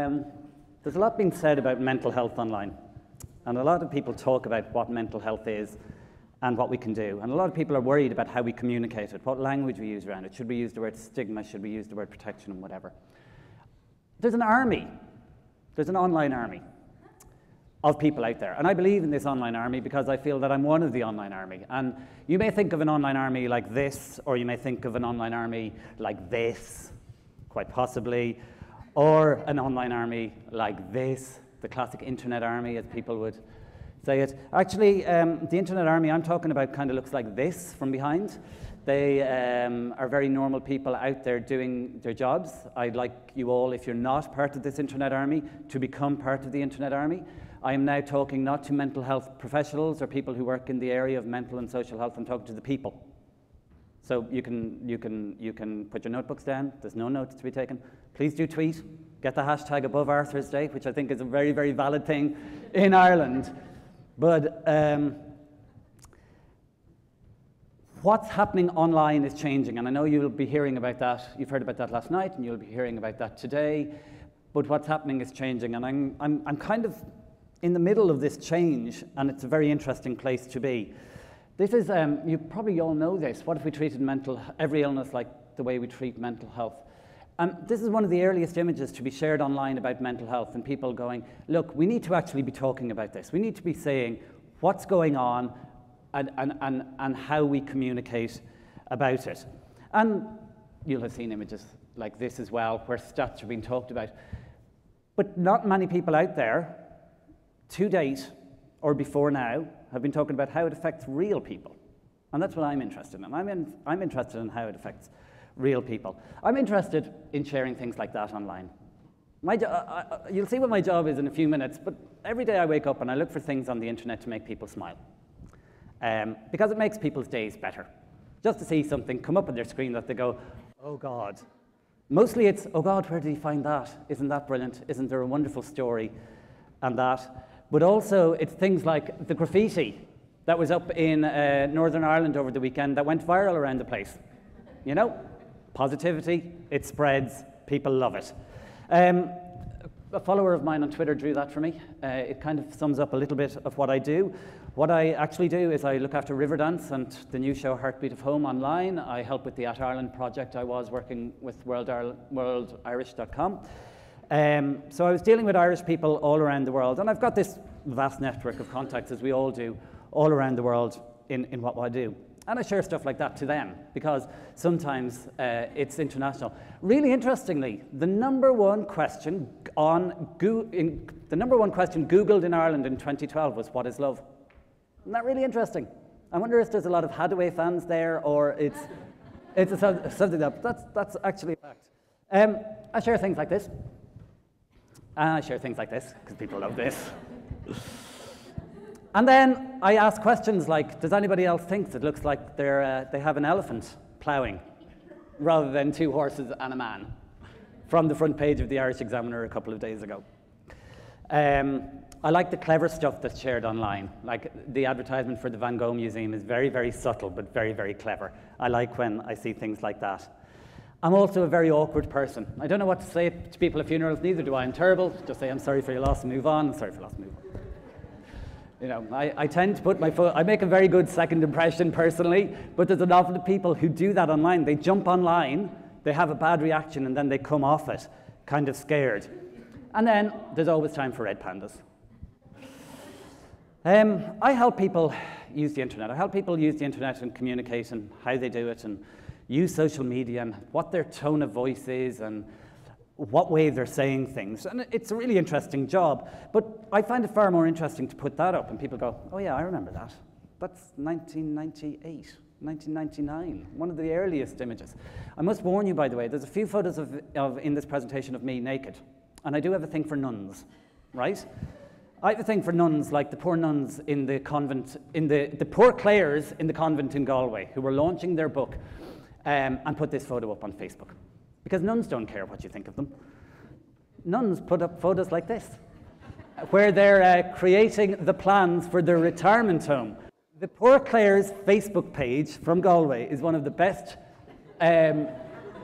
Um, there's a lot being said about mental health online, and a lot of people talk about what mental health is and what we can do. And a lot of people are worried about how we communicate it, what language we use around it. Should we use the word stigma? Should we use the word protection and whatever? There's an army, there's an online army of people out there. And I believe in this online army because I feel that I'm one of the online army. And you may think of an online army like this, or you may think of an online army like this, quite possibly, or an online army like this, the classic internet army, as people would say it. Actually, um, the internet army I'm talking about kind of looks like this from behind. They um, are very normal people out there doing their jobs. I'd like you all, if you're not part of this internet army, to become part of the internet army. I am now talking not to mental health professionals or people who work in the area of mental and social health, I'm talking to the people. So you can, you can, you can put your notebooks down, there's no notes to be taken. Please do tweet, get the hashtag above Arthur's Day, which I think is a very, very valid thing in Ireland. But um, what's happening online is changing, and I know you'll be hearing about that. You've heard about that last night, and you'll be hearing about that today. But what's happening is changing, and I'm, I'm, I'm kind of in the middle of this change, and it's a very interesting place to be. This is, um, you probably all know this. What if we treated mental, every illness like the way we treat mental health? Um, this is one of the earliest images to be shared online about mental health, and people going, look, we need to actually be talking about this. We need to be saying what's going on and, and, and, and how we communicate about it. And you'll have seen images like this as well, where stats are being talked about. But not many people out there to date or before now have been talking about how it affects real people. And that's what I'm interested in. I'm, in, I'm interested in how it affects real people. I'm interested in sharing things like that online. My jo- uh, uh, you'll see what my job is in a few minutes, but every day I wake up and I look for things on the internet to make people smile. Um, because it makes people's days better. Just to see something come up on their screen that they go, oh God. Mostly it's, oh God, where did he find that? Isn't that brilliant? Isn't there a wonderful story? And that. But also, it's things like the graffiti that was up in uh, Northern Ireland over the weekend that went viral around the place. You know, positivity, it spreads, people love it. Um, a follower of mine on Twitter drew that for me. Uh, it kind of sums up a little bit of what I do. What I actually do is I look after Riverdance and the new show Heartbeat of Home online. I help with the At Ireland project. I was working with World, WorldIrish.com. Um, so I was dealing with Irish people all around the world, and I've got this vast network of contacts, as we all do, all around the world in, in what I do. And I share stuff like that to them because sometimes uh, it's international. Really interestingly, the number one question on Go- in, the number one question Googled in Ireland in 2012 was "What is love?" Isn't that really interesting? I wonder if there's a lot of Haddaway fans there, or it's it's a, something that that's that's actually a fact. Um, I share things like this. And I share things like this because people love this. and then I ask questions like Does anybody else think it looks like they're, uh, they have an elephant ploughing rather than two horses and a man? From the front page of the Irish Examiner a couple of days ago. Um, I like the clever stuff that's shared online. Like the advertisement for the Van Gogh Museum is very, very subtle, but very, very clever. I like when I see things like that. I'm also a very awkward person. I don't know what to say to people at funerals, neither do I. I'm terrible. Just say, I'm sorry for your loss and move on. I'm sorry for your loss and move on. You know, I, I tend to put my foot, I make a very good second impression personally, but there's a lot of the people who do that online. They jump online, they have a bad reaction, and then they come off it, kind of scared. And then there's always time for red pandas. Um, I help people use the internet. I help people use the internet and communicate and how they do it and use social media and what their tone of voice is and what way they're saying things. And it's a really interesting job. But I find it far more interesting to put that up and people go, oh, yeah, I remember that. That's 1998. 1999, one of the earliest images. I must warn you, by the way, there's a few photos of, of, in this presentation of me naked, and I do have a thing for nuns, right? I have a thing for nuns, like the poor nuns in the convent, in the, the poor Clares in the convent in Galway, who were launching their book um, and put this photo up on Facebook. Because nuns don't care what you think of them. Nuns put up photos like this, where they're uh, creating the plans for their retirement home. The Poor Clare's Facebook page from Galway is one of the best um,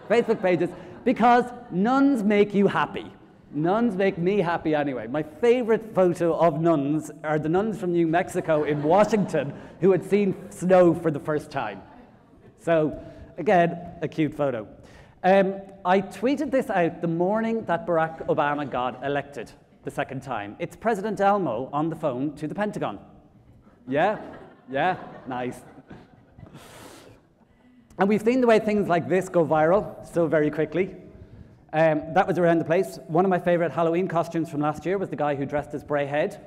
Facebook pages because nuns make you happy. Nuns make me happy anyway. My favorite photo of nuns are the nuns from New Mexico in Washington who had seen snow for the first time. So, again, a cute photo. Um, I tweeted this out the morning that Barack Obama got elected the second time. It's President Elmo on the phone to the Pentagon. Yeah? Yeah? Nice. And we've seen the way things like this go viral so very quickly. Um, that was around the place. One of my favorite Halloween costumes from last year was the guy who dressed as Braehead.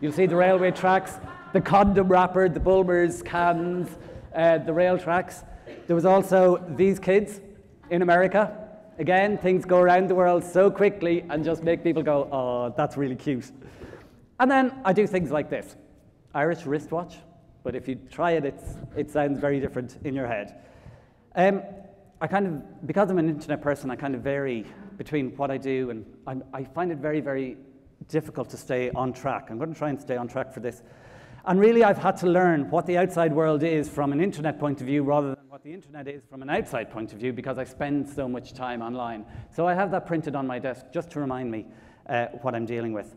You'll see the railway tracks, the condom wrapper, the Bulmers cans, uh, the rail tracks. There was also these kids in America. Again, things go around the world so quickly and just make people go, oh, that's really cute. And then I do things like this Irish wristwatch, but if you try it, it's, it sounds very different in your head. Um, I kind of, because I'm an internet person, I kind of vary between what I do, and I'm, i find it very, very difficult to stay on track. I'm going to try and stay on track for this. And really, I've had to learn what the outside world is from an internet point of view rather than what the internet is from an outside point of view because I spend so much time online. So I have that printed on my desk just to remind me uh, what I'm dealing with.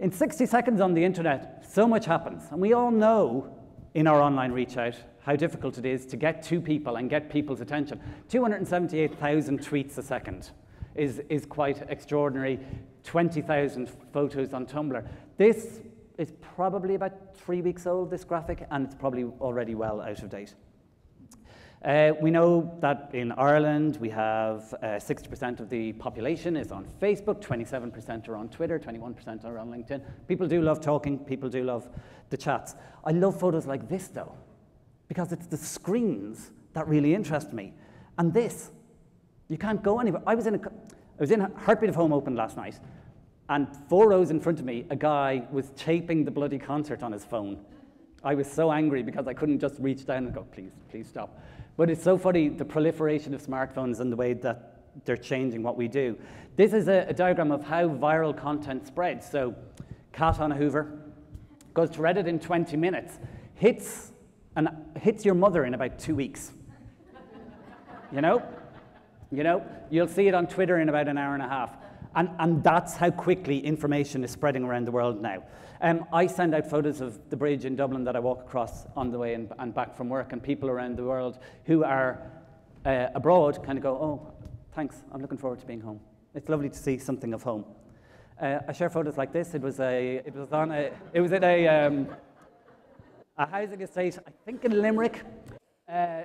In 60 seconds on the internet, so much happens. And we all know in our online reach out how difficult it is to get to people and get people's attention. 278,000 tweets a second is, is quite extraordinary. 20,000 photos on Tumblr. This is probably about three weeks old, this graphic, and it's probably already well out of date. Uh, we know that in Ireland we have 60% uh, of the population is on Facebook, 27% are on Twitter, 21% are on LinkedIn. People do love talking, people do love the chats. I love photos like this though because it's the screens that really interest me. And this, you can't go anywhere. I was in a, I was in Heartbeat of Home Open last night, and four rows in front of me, a guy was taping the bloody concert on his phone. I was so angry because I couldn't just reach down and go, please, please stop. But it's so funny, the proliferation of smartphones and the way that they're changing what we do. This is a, a diagram of how viral content spreads. So, cat on a Hoover goes to Reddit in 20 minutes, hits and hits your mother in about two weeks. you know? You know? You'll see it on Twitter in about an hour and a half. And, and that's how quickly information is spreading around the world now. Um, I send out photos of the bridge in Dublin that I walk across on the way and, and back from work, and people around the world who are uh, abroad kind of go, oh, thanks, I'm looking forward to being home. It's lovely to see something of home. Uh, I share photos like this. It was a, it was on a, it was in a, um, a housing estate, I think in Limerick. Uh,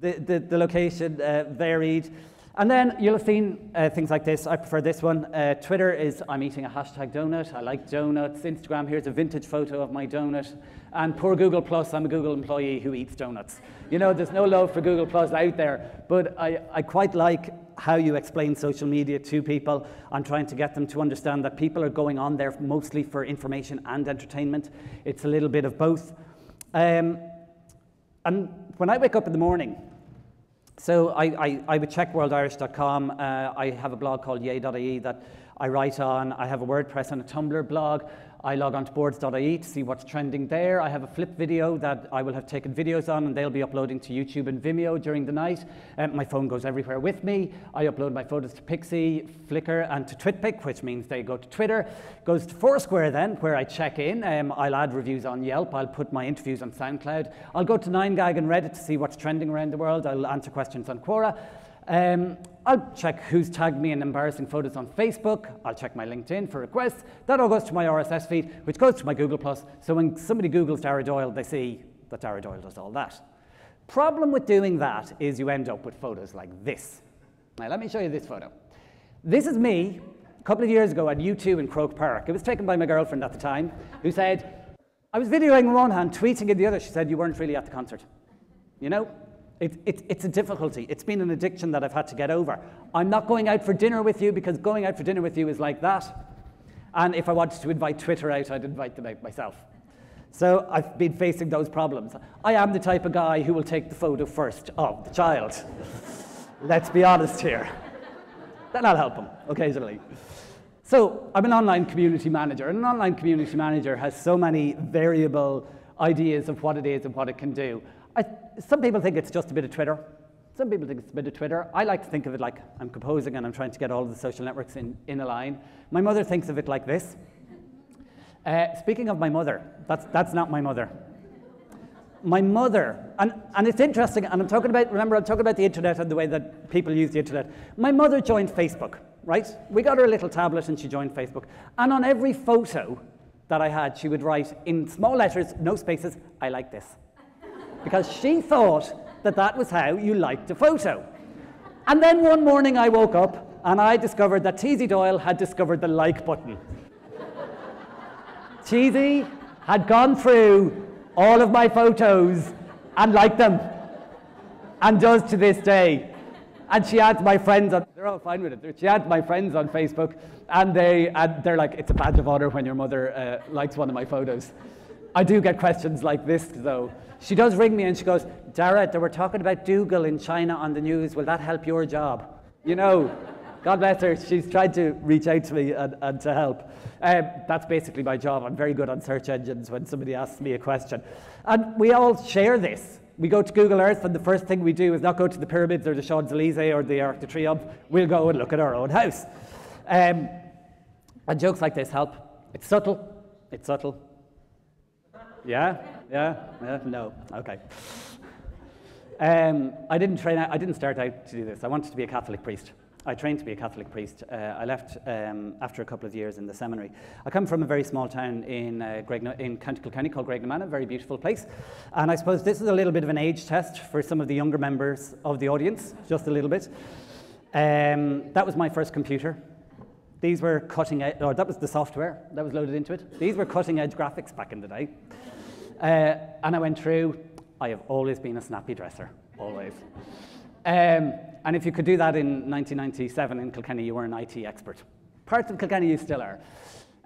the, the, the, location uh, varied. And then you'll have seen uh, things like this. I prefer this one. Uh, Twitter is I'm eating a hashtag donut. I like donuts. Instagram, here's a vintage photo of my donut. And poor Google Plus, I'm a Google employee who eats donuts. You know, there's no love for Google Plus out there. But I, I quite like how you explain social media to people. I'm trying to get them to understand that people are going on there mostly for information and entertainment. It's a little bit of both. Um, and when I wake up in the morning, so I, I, I would check worldirish.com. Uh, I have a blog called yay.ie that I write on. I have a WordPress and a Tumblr blog. I log on to boards.ie to see what's trending there. I have a flip video that I will have taken videos on and they'll be uploading to YouTube and Vimeo during the night. Um, my phone goes everywhere with me. I upload my photos to Pixie, Flickr and to TwitPic, which means they go to Twitter. Goes to Foursquare then, where I check in. Um, I'll add reviews on Yelp. I'll put my interviews on SoundCloud. I'll go to 9gag and Reddit to see what's trending around the world. I'll answer questions on Quora. Um, I'll check who's tagged me in embarrassing photos on Facebook. I'll check my LinkedIn for requests. That all goes to my RSS feed, which goes to my Google+. So when somebody Googles Darragh Doyle, they see that Darragh Doyle does all that. Problem with doing that is you end up with photos like this. Now, let me show you this photo. This is me a couple of years ago at U2 in Croke Park. It was taken by my girlfriend at the time, who said, I was videoing in one hand, tweeting in the other. She said, you weren't really at the concert. You know, it, it, it's a difficulty. It's been an addiction that I've had to get over. I'm not going out for dinner with you because going out for dinner with you is like that. And if I wanted to invite Twitter out, I'd invite them out myself. So I've been facing those problems. I am the type of guy who will take the photo first of the child. Let's be honest here. Then I'll help them occasionally. So I'm an online community manager, and an online community manager has so many variable ideas of what it is and what it can do. I, some people think it's just a bit of Twitter. Some people think it's a bit of Twitter. I like to think of it like I'm composing and I'm trying to get all of the social networks in, in a line. My mother thinks of it like this. Uh, speaking of my mother, that's, that's not my mother. My mother, and, and it's interesting, and I'm talking about, remember, I'm talking about the internet and the way that people use the internet. My mother joined Facebook, right? We got her a little tablet and she joined Facebook. And on every photo that I had, she would write in small letters, no spaces, I like this. Because she thought that that was how you liked a photo. And then one morning I woke up and I discovered that Teasy Doyle had discovered the like button. Teasy had gone through all of my photos and liked them, and does to this day. And she adds my friends on, they're all fine with it. She adds my friends on Facebook, and, they, and they're like, it's a badge of honor when your mother uh, likes one of my photos. I do get questions like this, though. She does ring me and she goes, Darragh, they were talking about Dougal in China on the news. Will that help your job? You know, God bless her. She's tried to reach out to me and, and to help. Um, that's basically my job. I'm very good on search engines when somebody asks me a question. And we all share this. We go to Google Earth, and the first thing we do is not go to the pyramids or the Champs Elysees or the Arc de Triomphe. We'll go and look at our own house. Um, and jokes like this help. It's subtle. It's subtle. Yeah? Yeah? Yeah? No. Okay. Um, I didn't train. I didn't start out to do this. I wanted to be a Catholic priest. I trained to be a Catholic priest. Uh, I left um, after a couple of years in the seminary. I come from a very small town in, uh, in County Kilkenny called Graiguenamanagh, a very beautiful place. And I suppose this is a little bit of an age test for some of the younger members of the audience, just a little bit. Um, that was my first computer. These were cutting edge, or that was the software that was loaded into it. These were cutting edge graphics back in the day. Uh, and I went through, I have always been a snappy dresser, always. Um, and if you could do that in 1997 in Kilkenny, you were an IT expert. Parts of Kilkenny, you still are.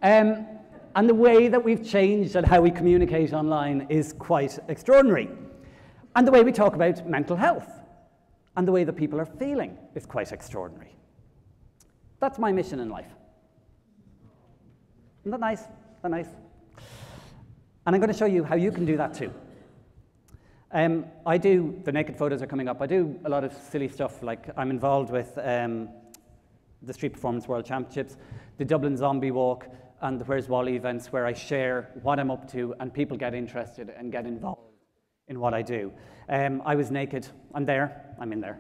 Um, and the way that we've changed and how we communicate online is quite extraordinary. And the way we talk about mental health and the way that people are feeling is quite extraordinary. That's my mission in life. Isn't that nice? Isn't that nice? And I'm going to show you how you can do that too. Um, I do, the naked photos are coming up. I do a lot of silly stuff, like I'm involved with um, the Street Performance World Championships, the Dublin Zombie Walk, and the Where's Wally events where I share what I'm up to and people get interested and get involved in what I do. Um, I was naked. I'm there. I'm in there.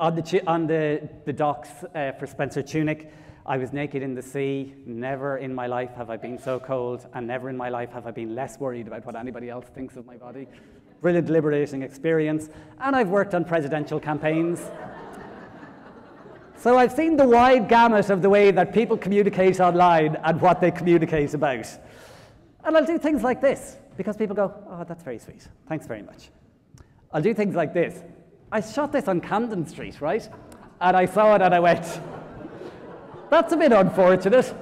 On the, on the, the docks uh, for Spencer Tunick, I was naked in the sea. Never in my life have I been so cold, and never in my life have I been less worried about what anybody else thinks of my body brilliant liberating experience, and I've worked on presidential campaigns. so I've seen the wide gamut of the way that people communicate online and what they communicate about. And I'll do things like this, because people go, oh, that's very sweet. Thanks very much. I'll do things like this. I shot this on Camden Street, right? And I saw it and I went, that's a bit unfortunate.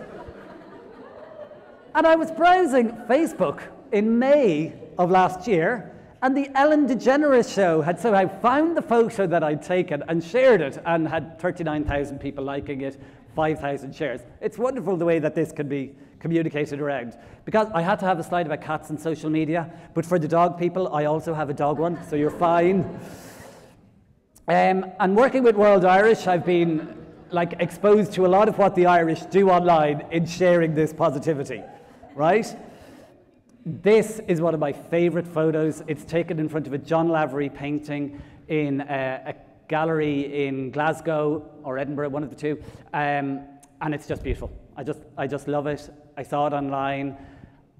And I was browsing Facebook in May of last year, and the Ellen DeGeneres show had somehow found the photo that I'd taken and shared it and had 39,000 people liking it, 5,000 shares. It's wonderful the way that this can be communicated around. Because I had to have a slide about cats and social media, but for the dog people, I also have a dog one, so you're fine. Um, and working with World Irish, I've been like exposed to a lot of what the Irish do online in sharing this positivity, right? This is one of my favorite photos. It's taken in front of a John Lavery painting in a, a gallery in Glasgow or Edinburgh, one of the two. Um, and it's just beautiful. I just, I just love it. I saw it online.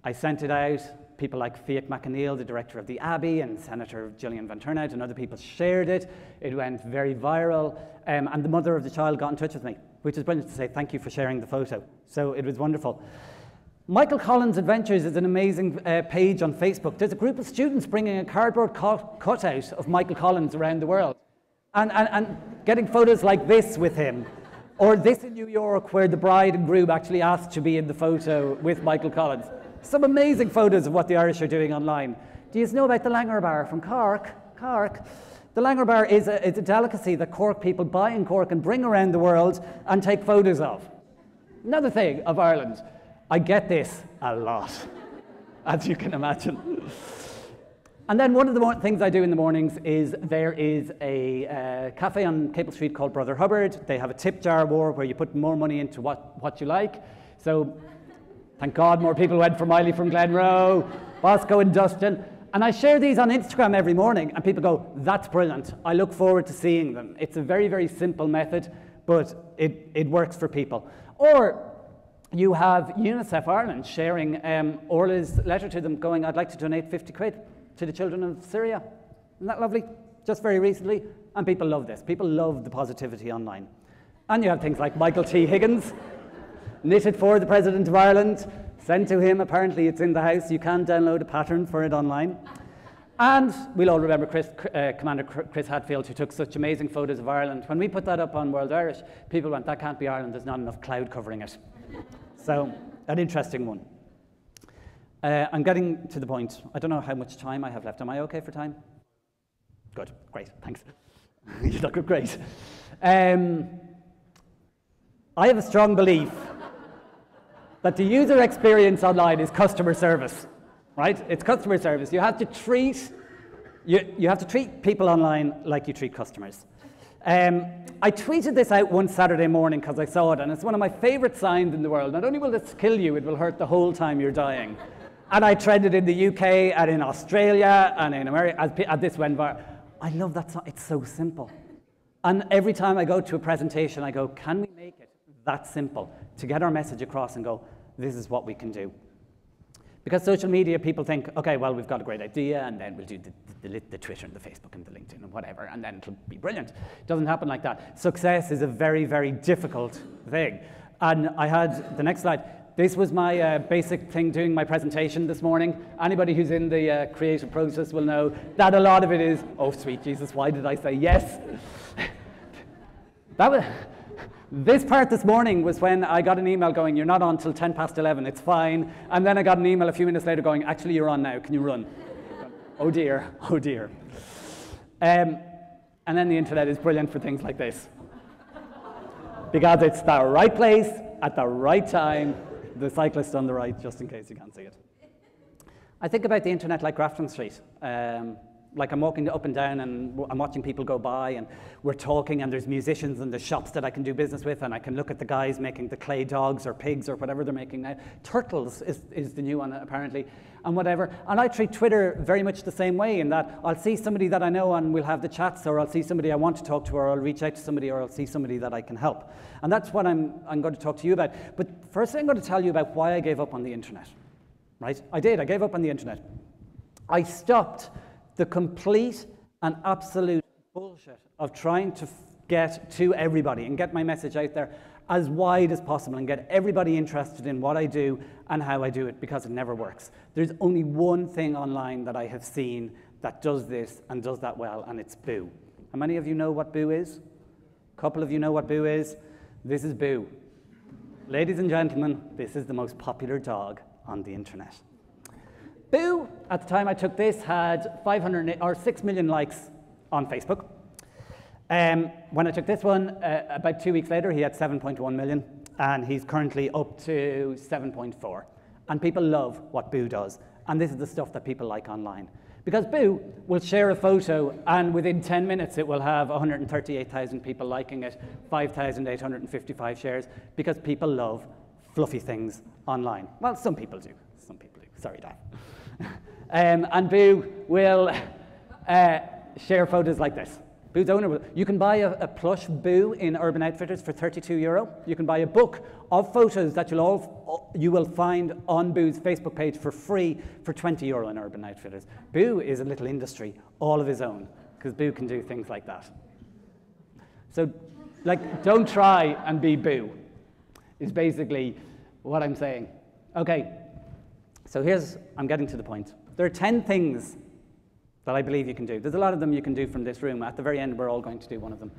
I sent it out. People like Fiach Mac Conghail, the director of the Abbey, and Senator Gillian Van Turnhout, and other people shared it. It went very viral. Um, and the mother of the child got in touch with me, which is brilliant to say thank you for sharing the photo. So it was wonderful. Michael Collins Adventures is an amazing uh, page on Facebook. There's a group of students bringing a cardboard cut cutout of Michael Collins around the world and, and, and getting photos like this with him. Or this in New York, where the bride and groom actually asked to be in the photo with Michael Collins. Some amazing photos of what the Irish are doing online. Do you know about the Langer bar from Cork? Cork. The Langer bar is a, a delicacy that Cork people buy in Cork and bring around the world and take photos of. Another thing of Ireland. I get this a lot, as you can imagine. And then one of the things I do in the mornings is there is a uh, cafe on Capel Street called Brother Hubbard. They have a tip jar war where you put more money into what, what you like. So thank God more people went for Miley from Glenroe, Bosco and Dustin. And I share these on Instagram every morning, and people go, That's brilliant. I look forward to seeing them. It's a very, very simple method, but it, it works for people. Or you have UNICEF Ireland sharing um, Orla's letter to them, going, I'd like to donate 50 quid to the children of Syria. Isn't that lovely? Just very recently. And people love this. People love the positivity online. And you have things like Michael D. Higgins, knitted for the President of Ireland, sent to him. Apparently, it's in the house. You can download a pattern for it online. And we'll all remember Chris, uh, Commander Chris Hadfield, who took such amazing photos of Ireland. When we put that up on World Irish, people went, that can't be Ireland, there's not enough cloud covering it. so, an interesting one. Uh, I'm getting to the point. I don't know how much time I have left. Am I okay for time? Good, great, thanks. you look great. Um, I have a strong belief that the user experience online is customer service, right? It's customer service. You have to treat, you, you have to treat people online like you treat customers. Um, I tweeted this out one Saturday morning because I saw it, and it's one of my favorite signs in the world. Not only will this kill you, it will hurt the whole time you're dying. And I trended in the UK and in Australia and in America as this went viral. I love that song. It's so simple. And every time I go to a presentation, I go, can we make it that simple to get our message across and go, this is what we can do? Because social media, people think, okay, well, we've got a great idea, and then we'll do the, the, the, Twitter and the Facebook and the LinkedIn and whatever, and then it'll be brilliant. It doesn't happen like that. Success is a very, very difficult thing. And I had the next slide. This was my uh, basic thing doing my presentation this morning. Anybody who's in the uh, creative process will know that a lot of it is, oh, sweet Jesus, why did I say yes? that was, this part this morning was when I got an email going, you're not on till 10 past 11, it's fine. And then I got an email a few minutes later going, actually, you're on now, can you run? oh dear, oh dear. Um, and then the internet is brilliant for things like this. because it's the right place at the right time the cyclist on the right, just in case you can't see it. I think about the internet like Grafton Street. Um, like I'm walking up and down and I'm watching people go by and we're talking and there's musicians and there's shops that I can do business with and I can look at the guys making the clay dogs or pigs or whatever they're making now. Turtles is, is the new one apparently and whatever. And I treat Twitter very much the same way in that I'll see somebody that I know and we'll have the chats or I'll see somebody I want to talk to or I'll reach out to somebody or I'll see somebody that I can help. And that's what I'm, I'm going to talk to you about. But first I'm going to tell you about why I gave up on the internet. Right? I did. I gave up on the internet. I stopped the complete and absolute bullshit of trying to get to everybody and get my message out there as wide as possible and get everybody interested in what I do and how I do it because it never works. There's only one thing online that I have seen that does this and does that well, and it's Boo. How many of you know what Boo is? A couple of you know what Boo is? This is Boo. Ladies and gentlemen, this is the most popular dog on the internet. Boo, at the time I took this, had 500 or 6 million likes on Facebook. Um, when I took this one, uh, about two weeks later, he had 7.1 million, and he's currently up to 7.4. And people love what Boo does, and this is the stuff that people like online. Because Boo will share a photo, and within 10 minutes, it will have 138,000 people liking it, 5,855 shares, because people love fluffy things online. Well, some people do. Some people do. Sorry, Dan. Um, and Boo will uh, share photos like this. Boo's owner will. You can buy a, a, plush Boo in Urban Outfitters for 32 euro. You can buy a book of photos that you'll all, you will find on Boo's Facebook page for free for 20 euro in Urban Outfitters. Boo is a little industry all of his own because Boo can do things like that. So, like, don't try and be Boo, is basically what I'm saying. Okay, so here's, I'm getting to the point. There are 10 things that I believe you can do. There's a lot of them you can do from this room. At the very end, we're all going to do one of them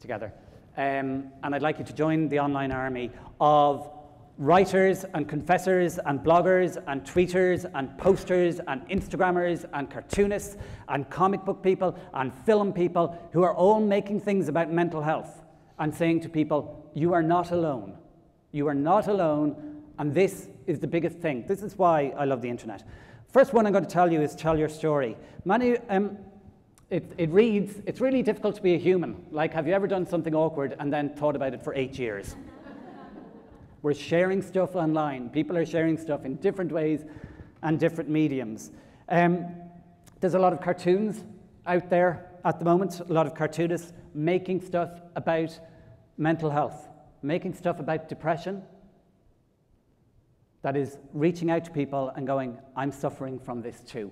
together. Um, and I'd like you to join the online army of writers and confessors and bloggers and tweeters and posters and Instagrammers and cartoonists and comic book people and film people who are all making things about mental health and saying to people, you are not alone. You are not alone, and this is the biggest thing. This is why I love the internet. First one I'm going to tell you is tell your story. Many, um, it, it reads, it's really difficult to be a human. Like, have you ever done something awkward and then thought about it for eight years? We're sharing stuff online. People are sharing stuff in different ways and different mediums. Um, there's a lot of cartoons out there at the moment, a lot of cartoonists making stuff about mental health, making stuff about depression, that is reaching out to people and going, I'm suffering from this too.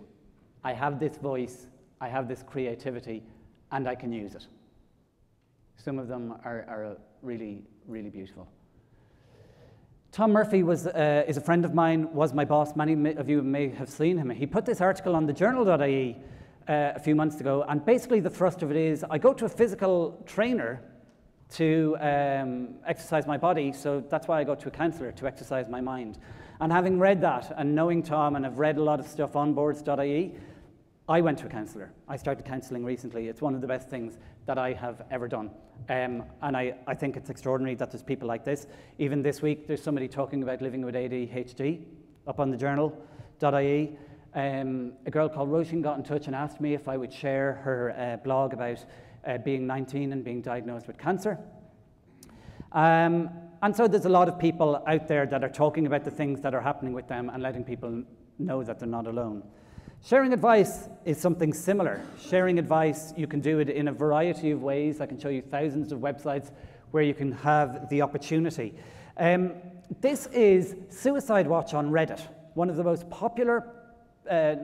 I have this voice, I have this creativity, and I can use it. Some of them are, are really, really beautiful. Tom Murphy was, uh, is a friend of mine, was my boss. Many of you may have seen him. He put this article on the journal.ie uh, a few months ago, and basically the thrust of it is I go to a physical trainer to um, exercise my body, so that's why I go to a counselor to exercise my mind. And having read that and knowing Tom and have read a lot of stuff on boards.ie, I went to a counsellor. I started counselling recently. It's one of the best things that I have ever done. Um, and I, I think it's extraordinary that there's people like this. Even this week, there's somebody talking about living with ADHD up on the journal.ie. Um, a girl called Roisin got in touch and asked me if I would share her uh, blog about uh, being 19 and being diagnosed with cancer. Um, and so there's a lot of people out there that are talking about the things that are happening with them and letting people know that they're not alone. Sharing advice is something similar. Sharing advice, you can do it in a variety of ways. I can show you thousands of websites where you can have the opportunity. Um, this is Suicide Watch on Reddit, one of the most popular uh,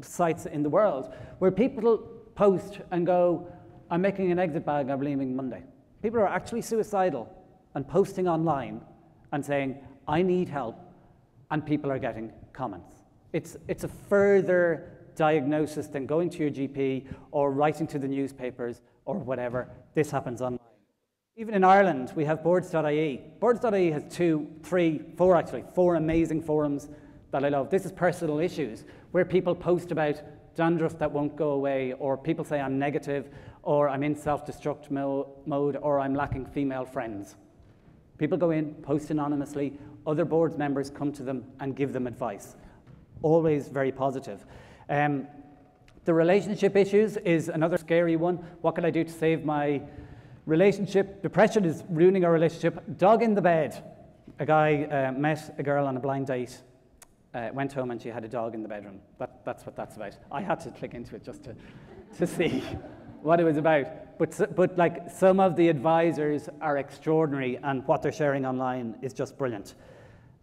sites in the world, where people post and go, I'm making an exit bag, I'm leaving Monday. People are actually suicidal and posting online and saying, I need help, and people are getting comments. It's, it's a further diagnosis than going to your GP or writing to the newspapers or whatever. This happens online. Even in Ireland, we have boards.ie. Boards.ie has two, three, four actually, four amazing forums that I love. This is personal issues where people post about dandruff that won't go away, or people say I'm negative, or I'm in self destruct mo mode, or I'm lacking female friends. People go in, post anonymously, other boards members come to them and give them advice always very positive. Um, the relationship issues is another scary one. What can I do to save my relationship? Depression is ruining our relationship. Dog in the bed. A guy uh, met a girl on a blind date, uh, went home, and she had a dog in the bedroom. That, that's what that's about. I had to click into it just to, to see what it was about. But, but like some of the advisors are extraordinary, and what they're sharing online is just brilliant.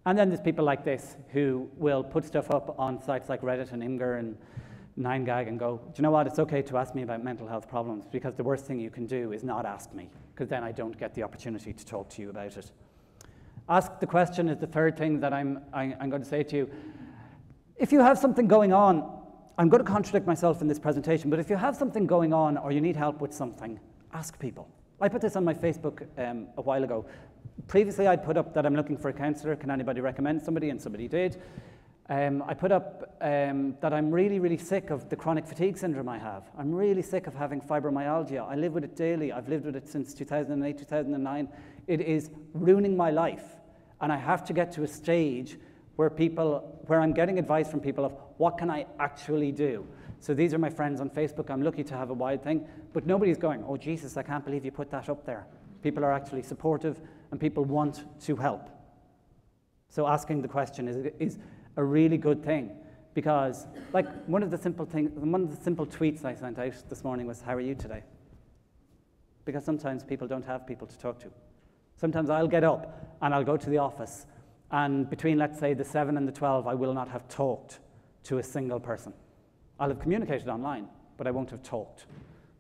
And then there's people like this who will put stuff up on sites like Reddit and Imgur and 9gag and go, do you know what, it's okay to ask me about mental health problems because the worst thing you can do is not ask me because then I don't get the opportunity to talk to you about it. Ask the question is the third thing that I'm, I, I'm going to say to you. If you have something going on, I'm going to contradict myself in this presentation, but if you have something going on or you need help with something, ask people. I put this on my Facebook um, a while ago previously I'd put up that I'm looking for a counsellor. Can anybody recommend somebody? And somebody did. Um, I put up um, that I'm really, really sick of the chronic fatigue syndrome I have. I'm really sick of having fibromyalgia. I live with it daily. I've lived with it since 2008, 2009. It is ruining my life. And I have to get to a stage where people, where I'm getting advice from people of what can I actually do? So these are my friends on Facebook. I'm lucky to have a wide thing, but nobody's going, oh, Jesus, I can't believe you put that up there. People are actually supportive and people want to help. So asking the question is, is a really good thing because like one of the simple things, one of the simple tweets I sent out this morning was, how are you today? Because sometimes people don't have people to talk to. Sometimes I'll get up and I'll go to the office and between, let's say, the 7 and the 12, I will not have talked to a single person. I'll have communicated online, but I won't have talked.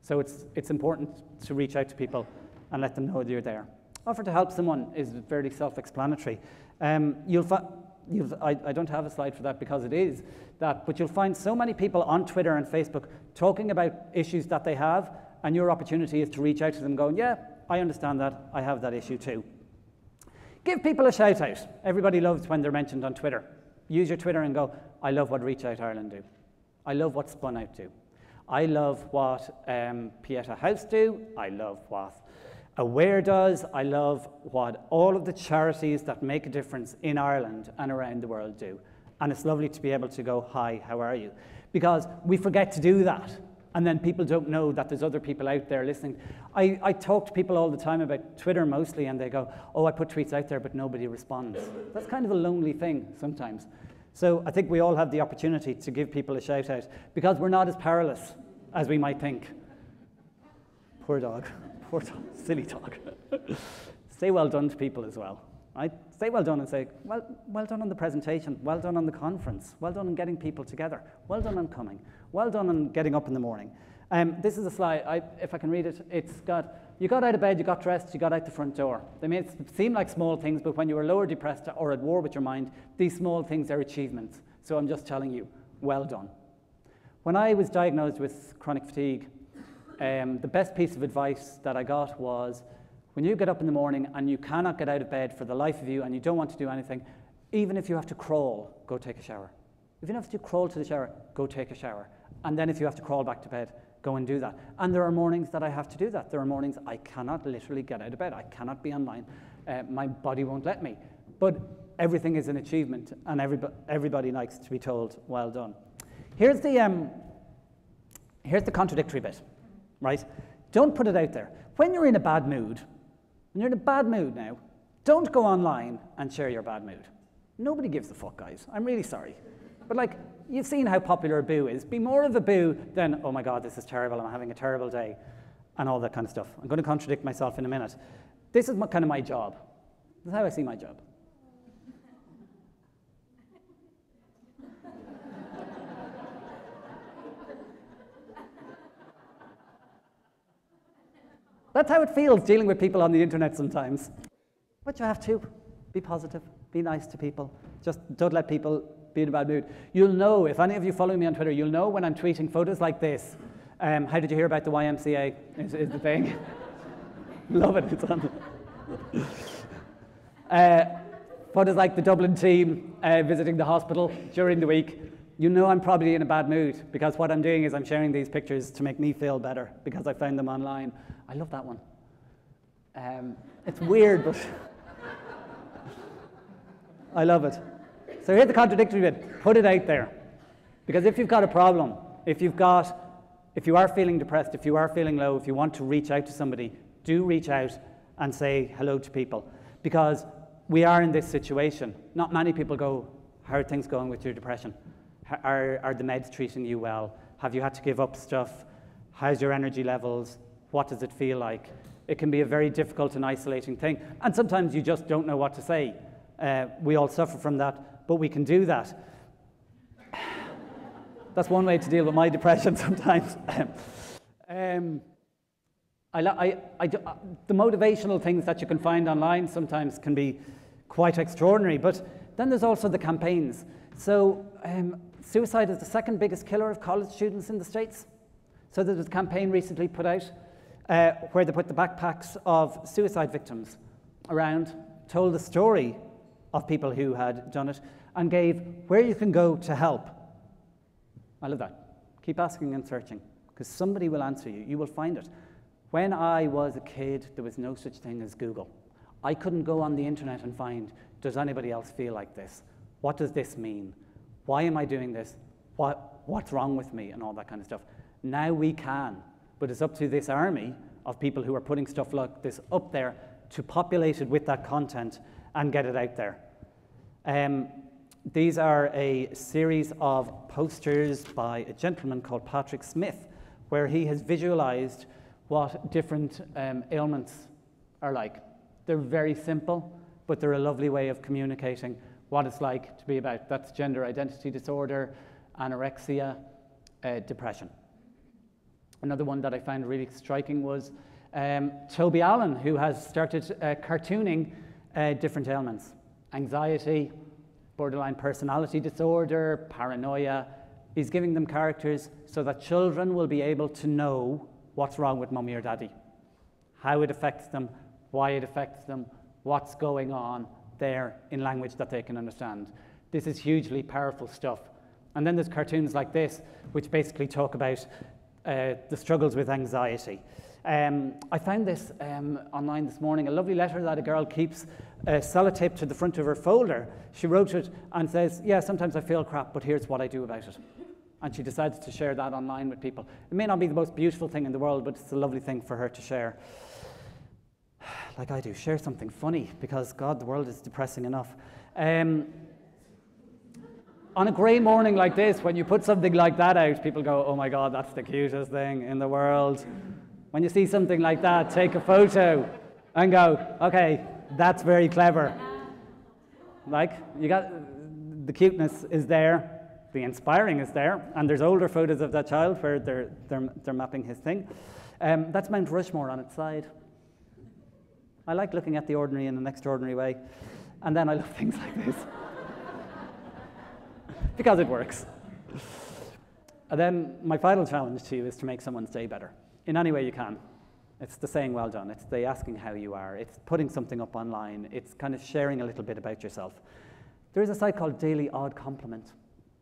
So it's, it's important to reach out to people and let them know that you're there. Offer to help someone is fairly self-explanatory. Um, you'll I, I, don't have a slide for that because it is that, but you'll find so many people on Twitter and Facebook talking about issues that they have, and your opportunity is to reach out to them going, yeah, I understand that, I have that issue too. Give people a shout out. Everybody loves when they're mentioned on Twitter. Use your Twitter and go, I love what Reach Out Ireland do. I love what Spun Out do. I love what um, Pieta House do. I love what Aware does. I love what all of the charities that make a difference in Ireland and around the world do. And it's lovely to be able to go, Hi, how are you? Because we forget to do that. And then people don't know that there's other people out there listening. I, I talk to people all the time about Twitter mostly, and they go, Oh, I put tweets out there, but nobody responds. That's kind of a lonely thing sometimes. So I think we all have the opportunity to give people a shout out because we're not as powerless as we might think. Poor dog. Poor dog. Silly dog. Say well done to people as well. Right? Say well done and say, well, well done on the presentation, well done on the conference, well done on getting people together, well done on coming, well done on getting up in the morning. Um, this is a slide, I, if I can read it, it's got, you got out of bed, you got dressed, you got out the front door. They may seem like small things, but when you are lower depressed or at war with your mind, these small things are achievements. So I'm just telling you, well done. When I was diagnosed with chronic fatigue, um, the best piece of advice that I got was when you get up in the morning and you cannot get out of bed for the life of you and you don't want to do anything, even if you have to crawl, go take a shower. Even if you have to crawl to the shower, go take a shower. And then if you have to crawl back to bed, go and do that. And there are mornings that I have to do that. There are mornings I cannot literally get out of bed. I cannot be online. Uh, my body won't let me. But everything is an achievement, and everybody, everybody likes to be told, well done. Here's the, um, here's the contradictory bit, right? Don't put it out there. When you're in a bad mood, when you're in a bad mood now, don't go online and share your bad mood. Nobody gives a fuck, guys. I'm really sorry. But like, you've seen how popular a boo is. Be more of a boo than, oh my God, this is terrible, I'm having a terrible day, and all that kind of stuff. I'm going to contradict myself in a minute. This is kind of my job. This is how I see my job. That's how it feels dealing with people on the internet sometimes. But you have to be positive, be nice to people. Just don't let people be in a bad mood. You'll know, if any of you follow me on Twitter, you'll know when I'm tweeting photos like this. Um, how did you hear about the YMCA? Is, is the thing. Love it. It's on. uh, photos like the Dublin team uh, visiting the hospital during the week. You know I'm probably in a bad mood because what I'm doing is I'm sharing these pictures to make me feel better because I found them online. I love that one. Um, it's weird, but I love it. So here's the contradictory bit. Put it out there. Because if you've got a problem, if you've got, if you are feeling depressed, if you are feeling low, if you want to reach out to somebody, do reach out and say hello to people. Because we are in this situation. Not many people go, how are things going with your depression? Are, are the meds treating you well? Have you had to give up stuff? How's your energy levels? What does it feel like? It can be a very difficult and isolating thing. And sometimes you just don't know what to say. Uh, we all suffer from that, but we can do that. That's one way to deal with my depression sometimes. um, I, I, I, uh, the motivational things that you can find online sometimes can be quite extraordinary, but then there's also the campaigns. So, um, suicide is the second biggest killer of college students in the States. So, there was a campaign recently put out uh, where they put the backpacks of suicide victims around, told the story of people who had done it, and gave where you can go to help. I love that. Keep asking and searching, because somebody will answer you. You will find it. When I was a kid, there was no such thing as Google. I couldn't go on the internet and find, does anybody else feel like this? What does this mean? Why am I doing this? What, what's wrong with me? And all that kind of stuff. Now we can. But it's up to this army of people who are putting stuff like this up there to populate it with that content and get it out there. Um, these are a series of posters by a gentleman called Patrick Smith, where he has visualized what different um, ailments are like. They're very simple, but they're a lovely way of communicating what it's like to be about. That's gender identity disorder, anorexia, uh, depression. Another one that I found really striking was um, Toby Allen, who has started uh, cartooning uh, different ailments anxiety, borderline personality disorder, paranoia. He's giving them characters so that children will be able to know what's wrong with mummy or daddy, how it affects them, why it affects them, what's going on there in language that they can understand. This is hugely powerful stuff. And then there's cartoons like this, which basically talk about uh, the struggles with anxiety. Um, I found this um, online this morning, a lovely letter that a girl keeps uh, sellotaped to the front of her folder. She wrote it and says, Yeah, sometimes I feel crap, but here's what I do about it. And she decides to share that online with people. It may not be the most beautiful thing in the world, but it's a lovely thing for her to share. Like I do, share something funny because God, the world is depressing enough. Um, on a grey morning like this, when you put something like that out, people go, oh my God, that's the cutest thing in the world. When you see something like that, take a photo and go, okay, that's very clever. Like, you got the cuteness is there, the inspiring is there, and there's older photos of that child where they're, they're, they're mapping his thing. Um, that's Mount Rushmore on its side. I like looking at the ordinary in an extraordinary way, and then I love things like this because it works. And then my final challenge to you is to make someone's day better in any way you can. It's the saying well done. It's the asking how you are. It's putting something up online. It's kind of sharing a little bit about yourself. There is a site called Daily Odd Compliment.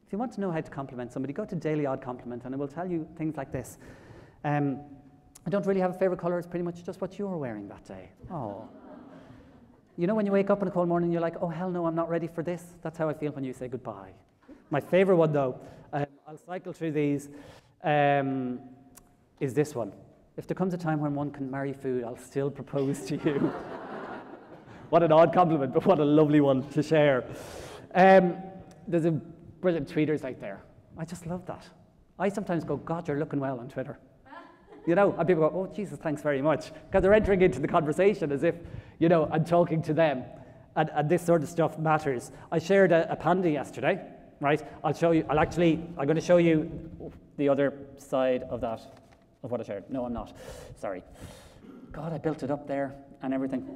If you want to know how to compliment somebody, go to Daily Odd Compliment and it will tell you things like this. Um, I don't really have a favorite color. It's pretty much just what you're wearing that day. Oh. You know, when you wake up in a cold morning, you're like, oh, hell no, I'm not ready for this. That's how I feel when you say goodbye. My favorite one, though, um, I'll cycle through these, um, is this one. If there comes a time when one can marry food, I'll still propose to you. what an odd compliment, but what a lovely one to share. Um, there's a brilliant tweeters out there. I just love that. I sometimes go, God, you're looking well on Twitter. You know, and people go, oh, Jesus, thanks very much. Because they're entering into the conversation as if, you know, I'm talking to them. And, and this sort of stuff matters. I shared a, a panda yesterday right? I'll show you, I'll actually, I'm going to show you the other side of that, of what I shared. No, I'm not. Sorry. God, I built it up there and everything.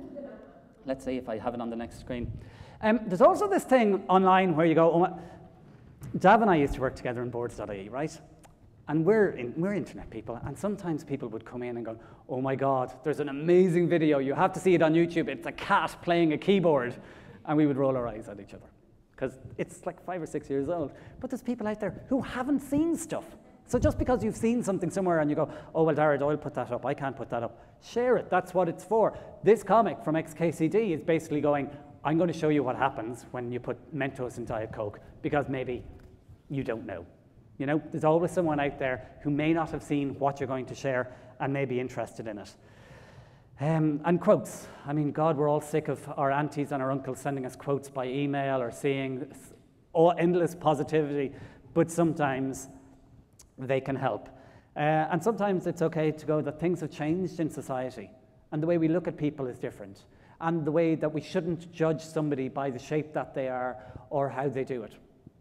Let's see if I have it on the next screen. Um, there's also this thing online where you go, oh, Dav and I used to work together in boards.ie, right? And we're, in, we're internet people, and sometimes people would come in and go, oh my God, there's an amazing video. You have to see it on YouTube. It's a cat playing a keyboard. And we would roll our eyes at each other because it's like five or six years old. But there's people out there who haven't seen stuff. So just because you've seen something somewhere and you go, oh, well, Darragh Doyle put that up, I can't put that up, share it. That's what it's for. This comic from XKCD is basically going, I'm going to show you what happens when you put Mentos in Diet Coke because maybe you don't know. You know, there's always someone out there who may not have seen what you're going to share and may be interested in it. Um, and quotes. I mean, God, we're all sick of our aunties and our uncles sending us quotes by email or seeing all endless positivity, but sometimes they can help. Uh, and sometimes it's okay to go that things have changed in society and the way we look at people is different and the way that we shouldn't judge somebody by the shape that they are or how they do it.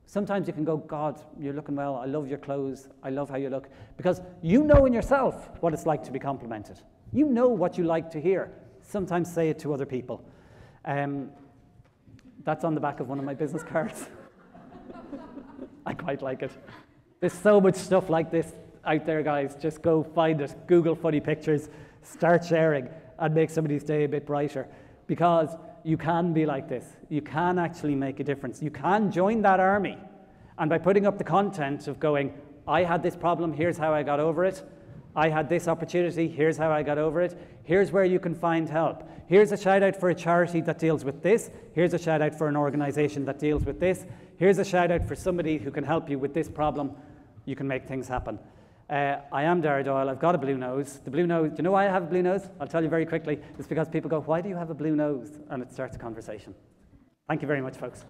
Sometimes you can go, God, you're looking well. I love your clothes. I love how you look. Because you know in yourself what it's like to be complimented. You know what you like to hear. Sometimes say it to other people. Um, that's on the back of one of my business cards. I quite like it. There's so much stuff like this out there, guys. Just go find it. Google funny pictures, start sharing, and make somebody's day a bit brighter. Because you can be like this. You can actually make a difference. You can join that army. And by putting up the content of going, I had this problem, here's how I got over it, I had this opportunity, here's how I got over it, here's where you can find help. Here's a shout out for a charity that deals with this, here's a shout out for an organization that deals with this, here's a shout out for somebody who can help you with this problem. You can make things happen. Uh, I am Darragh Doyle, I've got a blue nose. The blue nose, do you know why I have a blue nose? I'll tell you very quickly. It's because people go, Why do you have a blue nose? And it starts a conversation. Thank you very much, folks.